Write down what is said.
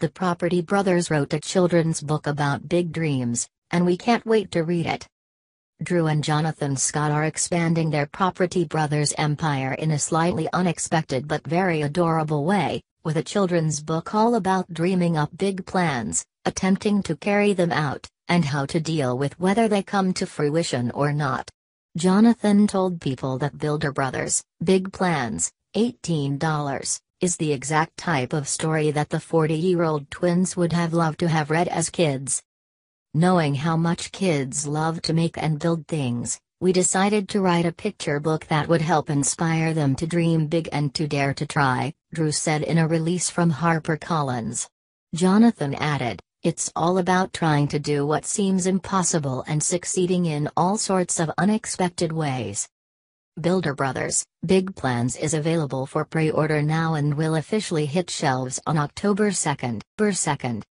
The Property Brothers wrote a children's book about big dreams, and we can't wait to read it. Drew and Jonathan Scott are expanding their Property Brothers empire in a slightly unexpected but very adorable way, with a children's book all about dreaming up big plans, attempting to carry them out, and how to deal with whether they come to fruition or not. Jonathan told people that Builder Brothers, Big Plans, $18, is the exact type of story that the 40 year old twins would have loved to have read as kids. Knowing how much kids love to make and build things, we decided to write a picture book that would help inspire them to dream big and to dare to try, Drew said in a release from HarperCollins. Jonathan added, It's all about trying to do what seems impossible and succeeding in all sorts of unexpected ways. Builder Brothers, Big Plans is available for pre-order now and will officially hit shelves on October 2nd. Per second.